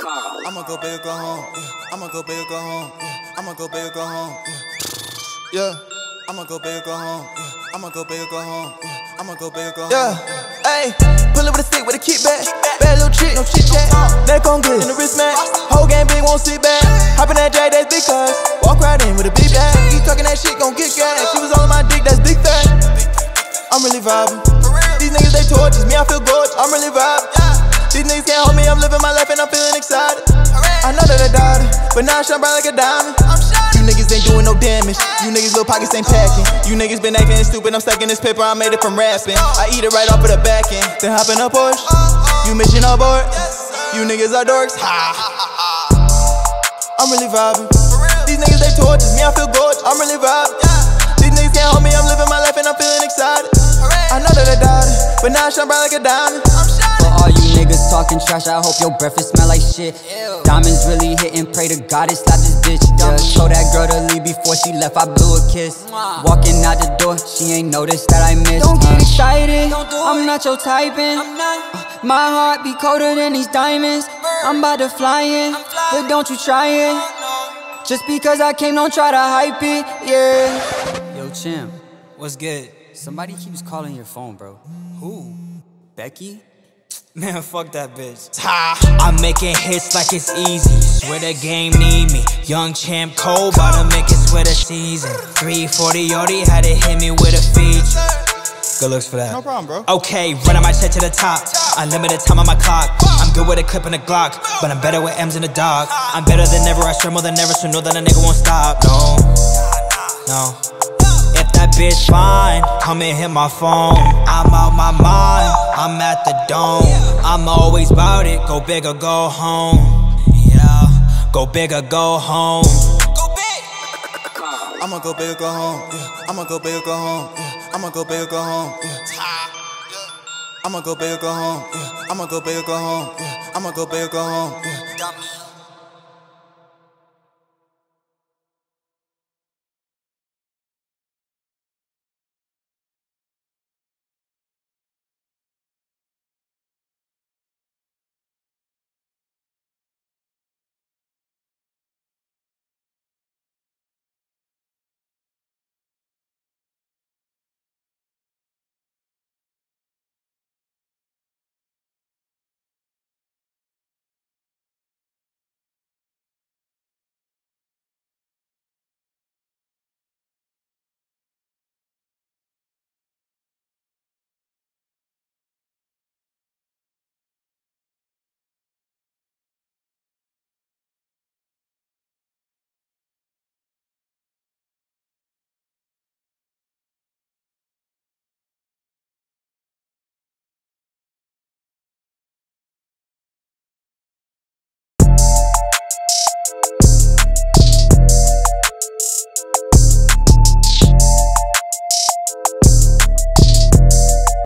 I'ma go big or go home. Yeah. I'ma go big or go home. Yeah. I'ma go big or go home. Yeah. yeah. I'ma go big or go home. Yeah. I'ma go big or go home. Yeah. I'ma go big or go home. Yeah. Hey, pull up with a stick with a kickback. Bad little chick, no chit chat. Neck on good, in the wrist match. Whole game big, won't sit back. Hoppin' that J, that's big cuz. Walk right in with a big bag. You talking that shit, gon' get gas. She was all on my dick, that's big fat. I'm really vibing. These niggas, they torches. Me, I feel gorgeous. I'm really vibing. These niggas can't hold me, I'm living my life and I'm feeling excited. I know that I died, but now I shine bright like a diamond. You niggas ain't doing no damage. You niggas little pockets ain't packing. You niggas been acting stupid, I'm stacking this paper, I made it from rapping. I eat it right off of the back end, then hop in a Porsche. You mission aboard. You niggas are dorks. Ha. I'm really vibing. These niggas they torches, me I feel gorgeous. I'm really vibing. These niggas can't hold me, I'm living my life and I'm feeling excited. I know that I died, but now I shine bright like a diamond niggas talking trash, I hope your breakfast smell like shit. Ew. Diamonds really hitting, pray to God it slap this bitch. Yeah. Told that girl to leave before she left, I blew a kiss. Mwah. Walking out the door, she ain't noticed that I missed. Don't get excited, Don't I'm not your typing. Uh, my heart be colder than these diamonds. I'm about to fly in, but don't you try it. Just because I came, don't try to hype it, yeah. Yo, Chimp, what's good? Somebody keeps calling your phone, bro. Who? Becky? Man, fuck that bitch. Ha! I'm making hits like it's easy. Swear the game need me. Young champ Cole, bout to make it sweat the season. 3Fortiori had to hit me with a feature. Good looks for that. No problem, bro. Okay, running my shit to the top. Unlimited time on my clock. I'm good with a clip and a Glock, but I'm better with M's in the dog. I'm better than ever, I swear more than ever, so know that a nigga won't stop. No, no If that bitch fine. Come and hit my phone. I'm out my mind. I'm at the dome. I'm always bout it. Go big or go home. Yeah. Go big or go home. Go big. I'ma go big or go home. Yeah. I'ma go big or go home. Yeah. I'ma go big or go home. Yeah. I'ma go big or go home. Yeah. I'ma go big or go home. Yeah. I'ma go big or go home. Yeah.